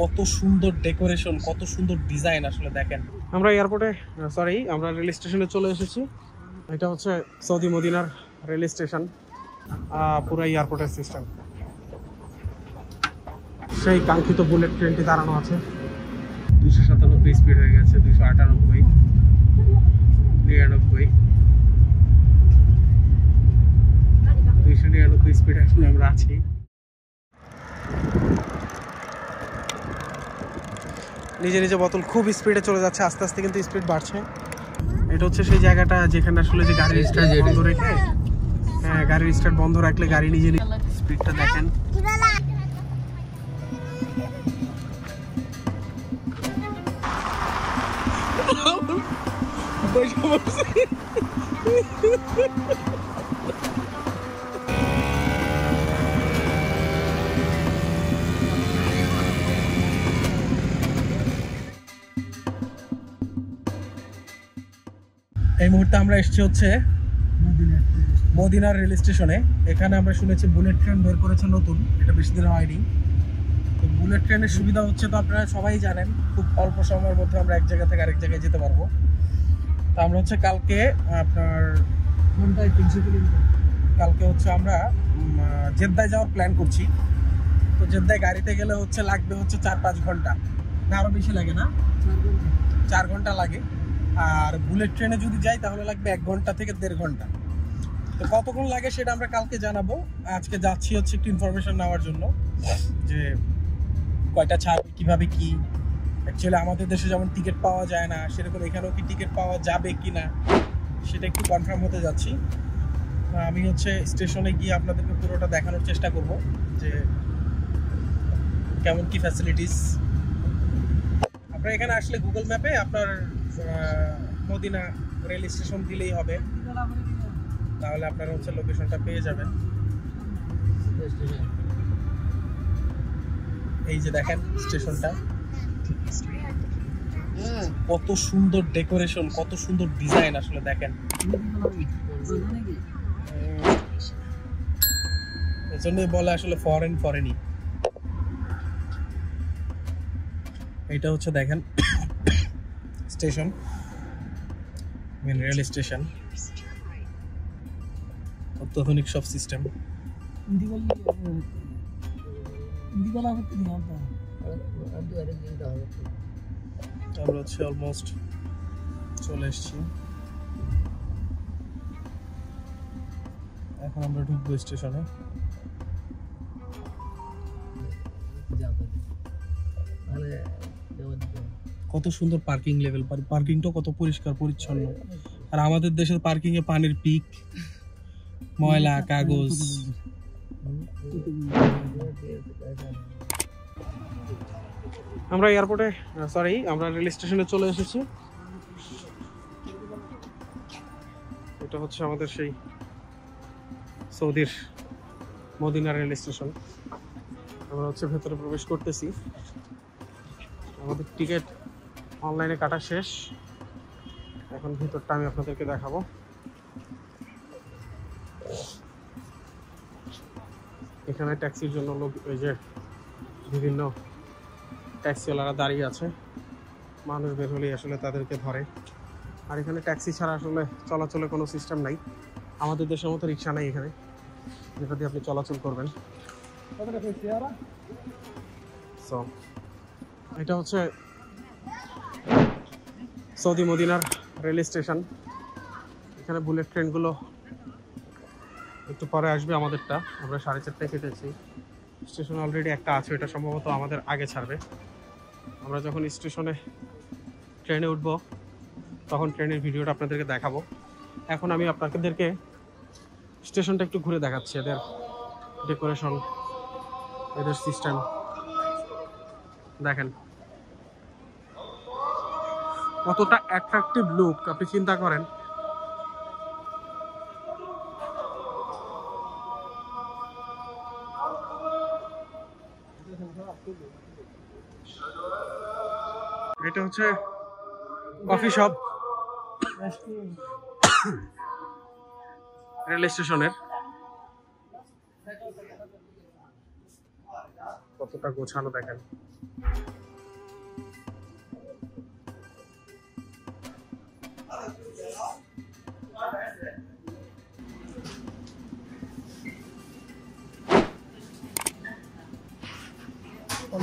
কত সুন্দর ডেকোরেশন, কত সুন্দর ডিজাইন আসলে দেখেন। আমরা এয়ারপোর্টে সরি আমরা রেল স্টেশনে চলে এসেছি। এটা হচ্ছে সৌদি মদিনার রেল স্টেশন পুরো এয়ারপোর্টের সিস্টেম। সেই কাঙ্ক্ষিত বুলেট ট্রেনটি দাঁড়ানো আছে। দুশো সাতানব্বই স্পিড হয়ে গেছে দুশো আটানব্বই, নিরানব্বই। দুইশো নিরানব্বই স্পিড এখন আমরা আছি। নিজে নিজে বোতল খুব স্পিডে চলে যাচ্ছে আস্তে আস্তে কিন্তু স্পিড বাড়ছে। এটা হচ্ছে সেই জায়গাটা যেখানে আসলে যে গাড়ির স্টার্ট বন্ধ রেখে। হ্যাঁ গাড়ির স্টার্ট বন্ধ রাখলে গাড়ি নিজে স্পিডটা দেখেন। এই মুহূর্তে আমরা এসেছি হচ্ছে মদিনার রেল স্টেশনে। এখানে আমরা শুনেছি বুলেট ট্রেন বের করেছে নতুন এটা বেশি দিন হয়নি তো বুলেট ট্রেনের সুবিধা হচ্ছে তো আপনারা সবাই জানেন খুব অল্প সময়ের মধ্যে আমরা এক জায়গা থেকে আরেক জায়গায় যেতে পারব। তো আমরা হচ্ছে কালকে আপনার ঘন্টায় তিনশো কিলোমিটার। কালকে হচ্ছে আমরা জেদ্দায় যাওয়ার প্ল্যান করছি। তো জেদ্দায় গাড়িতে গেলে হচ্ছে লাগবে হচ্ছে চার পাঁচ ঘণ্টা। না আরও বেশি লাগে না? চার ঘণ্টা লাগে। আর বুলেট ট্রেনে যদি যাই, তাহলে লাগবে এক ঘণ্টা থেকে দেড় ঘণ্টা। তো কতক্ষণ লাগে সেটা আমরা কালকে জানাব। আজকে যাচ্ছি হচ্ছে একটু ইনফরমেশন নেওয়ার জন্য, যে কয়টা ছাড়, কীভাবে কি? অ্যাকচুয়ালি আমাদের দেশে যেমন টিকিট পাওয়া যায় না, সেরকম এখানেও কি টিকিট পাওয়া যাবে কি না, সেটা একটু কনফার্ম হতে যাচ্ছি। আমি হচ্ছে স্টেশনে গিয়ে আপনাদেরকে পুরোটা দেখানোর চেষ্টা করব, যে কেমন কি ফ্যাসিলিটিস আপনার এখানে আসলে গুগল ম্যাপে আপনার মদিনা রেল স্টেশন দিলেই হবে। তাহলে আপনারা হচ্ছে লোকেশনটা পেয়ে যাবেন। এই যে দেখেন স্টেশনটা কত সুন্দর ডেকোরেশন কত সুন্দর ডিজাইন আসলে দেখেন। এই জন্যই বলে আসলে ফরেন ফরেনই এটা হচ্ছে দেখেন স্টেশন মেন রেল স্টেশন অত্যাধুনিক সব সিস্টেম আমরা হচ্ছে অলমোস্ট চলে এসছি। এখন আমরা ঢুকবো স্টেশনে। মানে কত সুন্দর পার্কিং লেভেল পার্কিংটা কত পরিষ্কার, পরিচ্ছন্ন। আর আমাদের দেশের পার্কিং এ পানির পিক ময়লা, কাগজ। আমরা এয়ারপোর্টে সরি আমরা রেল স্টেশনে চলে এসেছি। এটা হচ্ছে আমাদের সেই সৌদির মদিনা রেল স্টেশন আমরা হচ্ছে ভেতরে প্রবেশ করতেছি। আমাদের টিকিট অনলাইনে কাটা শেষ। এখন ভিতরটা আমি আপনাদেরকে দেখাবো। এখানে ট্যাক্সির জন্য লোক এই যে বিভিন্ন ট্যাক্সিওয়ালারা দাঁড়িয়ে আছে। মানুষ বের হলেই আসলে তাদেরকে ধরে। আর এখানে ট্যাক্সি ছাড়া আসলে চলাচলে কোনো সিস্টেম নাই। আমাদের দেশের মতো রিক্সা নাই এখানে। যেটা দিয়ে আপনি চলাচল করবেন। সো এটা হচ্ছে সৌদি মদিনার রেল স্টেশন। এখানে বুলেট ট্রেনগুলো একটু পরে আসবে আমাদেরটা। আমরা সাড়ে চারটায় কেটেছি। স্টেশন অলরেডি একটা আছে এটা সম্ভবত আমাদের আগে ছাড়বে। আমরা যখন স্টেশনে ট্রেনে উঠব, তখন ট্রেনের ভিডিওটা আপনাদেরকে দেখাবো। এখন আমি আপনাদেরকে স্টেশনটা একটু ঘুরে দেখাচ্ছি, এদের ডেকোরেশন এদের সিস্টেম দেখেন। কতটা অ্যাট্রাকটিভ লুক আপনি চিন্তা করেন। এটা হচ্ছে কফি শপ রেল স্টেশনের। কতটা গোছানো দেখেন।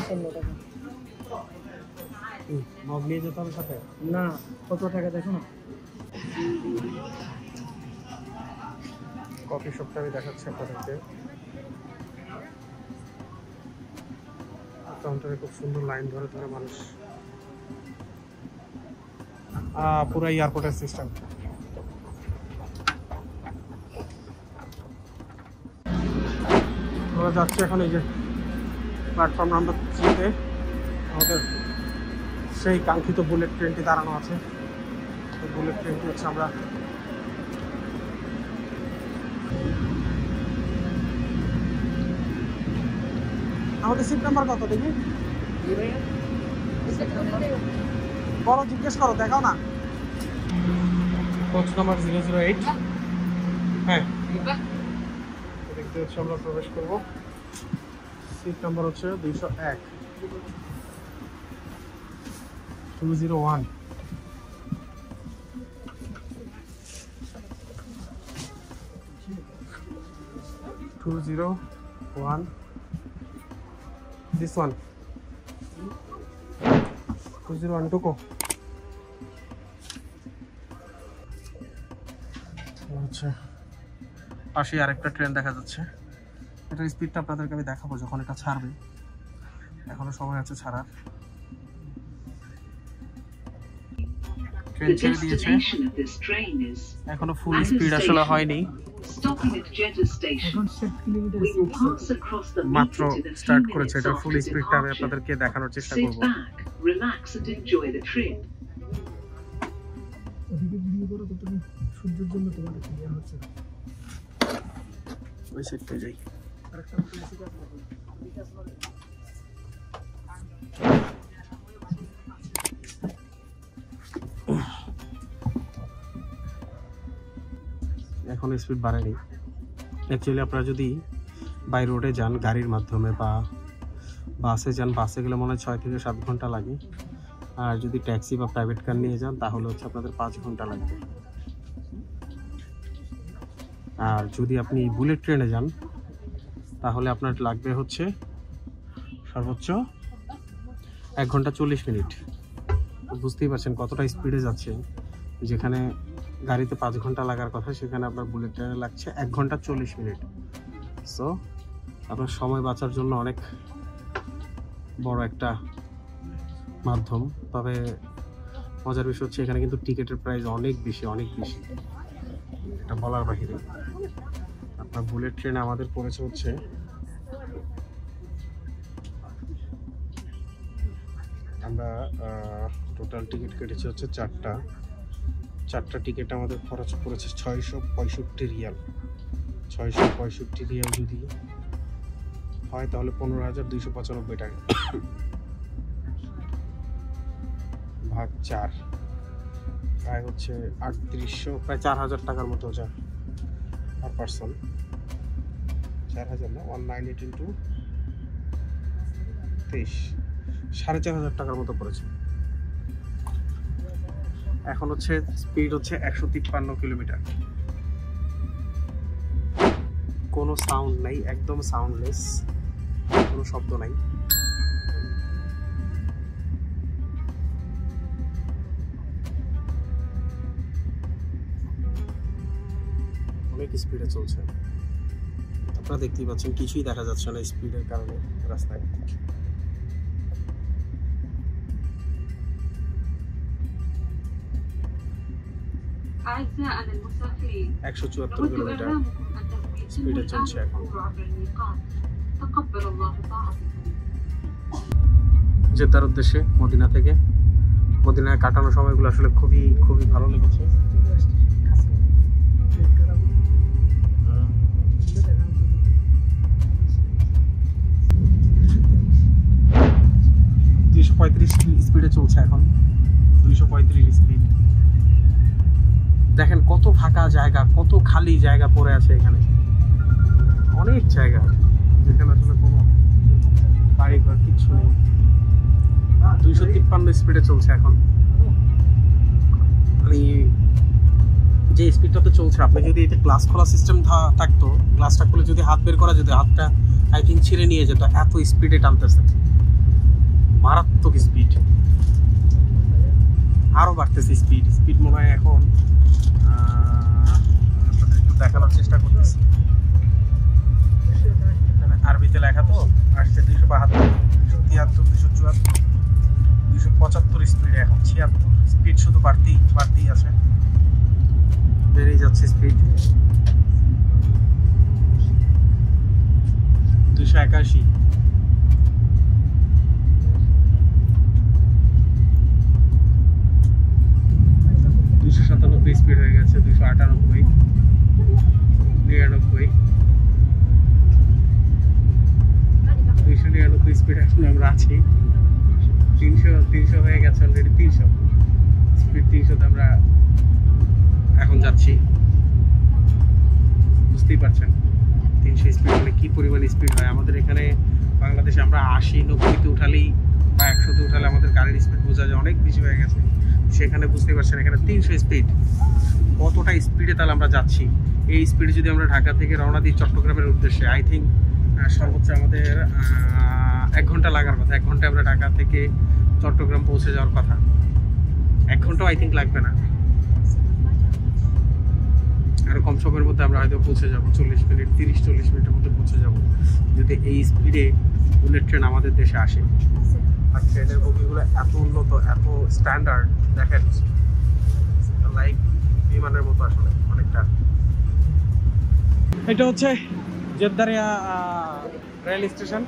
পঞ্চান্ন টাকা মগ নিয়ে যেতে হবে সাথে? না কত টাকা দেখো না। কফি শপটা আমি দেখাচ্ছি আপনাদেরকে। কাউন্টারে খুব সুন্দর লাইন ধরে ধরে মানুষ। পুরো এয়ারপোর্টের সিস্টেম আমরা যাচ্ছি এখন এই যে প্ল্যাটফর্ম নাম্বার থ্রিতে আমাদের সেই কাঙ্ক্ষিত বুলেট ট্রেনটি দাঁড়ানো আছে। বুলেট ট্রেনটি হচ্ছে আমরা আমাদের সিট নাম্বার কত দেখি? বড় জিজ্ঞেস করো দেখাও না। Coach number zero zero eight হ্যাঁ। দেখতে হচ্ছে আমরা প্রবেশ করব। সিট নাম্বার হচ্ছে দুইশো এক। Two zero one two zero one this one 201 টুকো আচ্ছা। পাশে আরেকটা ট্রেন দেখা যাচ্ছে। এটার স্পিডটা আপনাদেরকে আমি দেখাবো যখন এটা ছাড়বে। এখনও সময় আছে ছাড়ার। ট্রেন ছেড়ে দিয়েছে। এখনও ফুল স্পিড আসলে হয়নি। মাত্র স্টার্ট করেছে। এটা ফুল স্পিডটা আমি আপনাদেরকে দেখানোর চেষ্টা করব। ওই সাইডটায় যাই। এখন স্পিড বাড়েনি। অ্যাকচুয়ালি আপনারা যদি বাই রোডে যান গাড়ির মাধ্যমে বা বাসে যান বাসে গেলে মনে হয় ছয় থেকে সাত ঘণ্টা লাগে। আর যদি ট্যাক্সি বা প্রাইভেট কার নিয়ে যান, তাহলে হচ্ছে আপনাদের পাঁচ ঘণ্টা লাগবে। আর যদি আপনি বুলেট ট্রেনে যান তাহলে আপনার লাগবে হচ্ছে সর্বোচ্চ এক ঘণ্টা চল্লিশ মিনিট। বুঝতেই পারছেন কতটা স্পিডে যাচ্ছে। যেখানে গাড়িতে পাঁচ ঘণ্টা লাগার কথা, সেখানে আপনার বুলেট ট্রেনে লাগছে এক ঘণ্টা চল্লিশ মিনিট। সো আপনার সময় বাঁচার জন্য অনেক বড় একটা মাধ্যম। তবে মজার বিষয় হচ্ছে এখানে কিন্তু টিকিটের প্রাইস অনেক বেশি অনেক বেশি। এটা বলার বাহিরে আপনার বুলেট ট্রেনে আমাদের পড়েছে হচ্ছে। আমরা টোটাল টিকিট কেটেছি হচ্ছে চারটা। চারটা টিকিট আমাদের খরচ পড়েছে ছয়শো পঁয়ষট্টি রিয়াল। ছয়শো পঁয়ষট্টি রিয়াল যদি হয় তাহলে পনেরো হাজার দুইশো পঁচানব্বই টাকা। ভাগ চার। প্রায় হচ্ছে আটত্রিশশো, প্রায় চার হাজার টাকার মতো যা পার পার্সন চার হাজার না? ওয়ান নাইন এইট ইন্টু তেইশ সাড়ে চার হাজার টাকার মতো পড়েছে। এখন হচ্ছে স্পিড হচ্ছে একশো তিপ্পান্ন কিলোমিটার। কোনো সাউন্ড নাই, একদম সাউন্ডলেস কোনো শব্দ নাই। অনেক স্পিডে চলছে। আপনারা দেখতেই পাচ্ছেন কিছুই দেখা যাচ্ছে না স্পিডের কারণে রাস্তায়। একশো চুয়াত্তর কিলোমিটার স্পিডে চলছে এখন। জেদ্দার উদ্দেশ্যে মদিনা থেকে। মদিনায় কাটানো সময়গুলো আসলে খুবই খুবই ভালো লেগেছে। স্পিডে চলছে এখন। দুইশো পঁয়ত্রিশ স্পিড দেখেন কত ফাঁকা জায়গা, কত খালি জায়গা পড়ে আছে এখানে। অনেক জায়গা যেখানে আসলে কোনো বাড়ি ঘর কিচ্ছু নেই। দুইশো তিপ্পান্ন স্পিডে চলছে এখন। মানে যে স্পিডটাতে চলছে, আপনি যদি এটা গ্লাস খোলা সিস্টেম থাকতো গ্লাসটা খুলে যদি হাত বের করা যেত, হাতটা আই থিঙ্ক ছিঁড়ে নিয়ে যেত, এত স্পিডে টানতেছে। মারাত্মক স্পিড আরও বাড়তেছে স্পিড স্পিড মনে হয় এখন একটু দেখানোর চেষ্টা করতেছি। আরবিতে লেখা তো, আসছে দুইশো বাহাত্তর দুশো তিয়াত্তর দুশো চুয়াত্তর দুশো পঁচাত্তর স্পিডে এখন ছিয়াত্তর। স্পিড শুধু বাড়তেই বাড়তেই আছে। বেড়েই যাচ্ছে স্পিড দুশো একাশি। দুশো স্পিড হয়ে গেছে দুশো আটানব্বই, নিরানব্বই। দুইশো নিরানব্বই স্পিড এখন আমরা আছি। তিনশো তিনশো হয়ে গেছে অলরেডি তিনশো। স্পিড তিনশোতে আমরা এখন যাচ্ছি। বুঝতেই পারছেন, তিনশো স্পিড হলে কি পরিমাণ স্পিড হয়? আমাদের এখানে বাংলাদেশে আমরা আশি নব্বইতে উঠালেই বা একশোতে উঠালে আমাদের গাড়ির স্পিড বোঝা যায়, অনেক বেশি হয়ে গেছে। সেখানে বুঝতে পারছেন এখানে তিনশো স্পিড কতটা স্পিডে তাহলে আমরা যাচ্ছি? এই স্পিডে যদি আমরা ঢাকা থেকে রওনা দিই চট্টগ্রামের উদ্দেশ্যে আই থিঙ্ক সর্বোচ্চ আমাদের এক ঘণ্টা লাগার কথা। এক ঘন্টায় আমরা ঢাকা থেকে চট্টগ্রাম পৌঁছে যাওয়ার কথা। এক ঘন্টাও আই থিঙ্ক লাগবে না। আরও কম সময়ের মধ্যে আমরা হয়তো পৌঁছে যাব। চল্লিশ মিনিট, তিরিশ, চল্লিশ মিনিটের মধ্যে পৌঁছে যাব। যদি এই স্পিডে বুলেট ট্রেন আমাদের দেশে আসে। আর ট্রেনের বগিগুলো এত উন্নত এত স্ট্যান্ডার্ড দেখেন লাইক বিমানের মতো আসলে অনেকটা। এটা হচ্ছে জেদ্দারিয়া রেল স্টেশন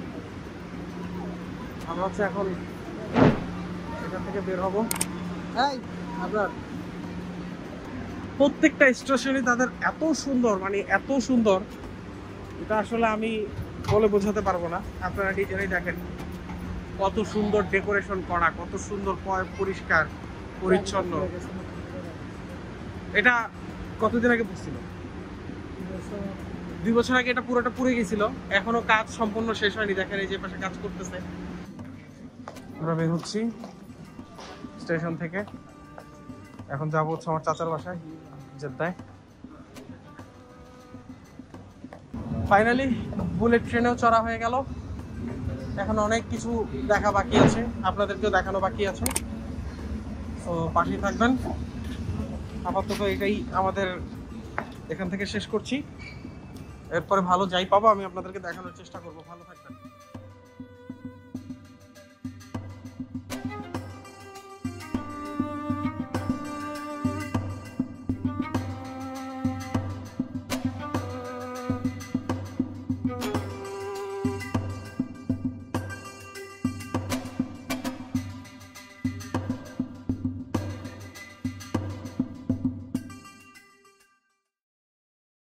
আমরা হচ্ছে এখন এখান থেকে বের হব। এই আপনার প্রত্যেকটা স্টেশনই তাদের এত সুন্দর মানে এত সুন্দর। এটা আসলে আমি বলে বোঝাতে পারব না। আপনারা নিজেরাই দেখেন। কত সুন্দর ডেকোরেশন করা, কত সুন্দর পরিষ্কার, পরিচ্ছন্ন। এটা কতদিন আগে বুঝছিল দুই বছর আগে এটা পুরোটা পুড়ে গেছিল। এখনও কাজ সম্পূর্ণ শেষ হয়নি, দেখেন এই যে পাশে কাজ করতেছে। আমরা বের হচ্ছি স্টেশন থেকে। এখন যাব হচ্ছে আমার চাচার বাসায়, জেদ্দায়। ফাইনালি বুলেট ট্রেনেও চড়া হয়ে গেল। এখন অনেক কিছু দেখা বাকি আছে। আপনাদেরকেও দেখানো বাকি আছে। তো পাশেই থাকবেন। আপাতত এটাই আমাদের এখান থেকে শেষ করছি। এরপরে ভালো যাই পাবো, আমি আপনাদেরকে দেখানোর চেষ্টা করব। ভালো থাকবেন।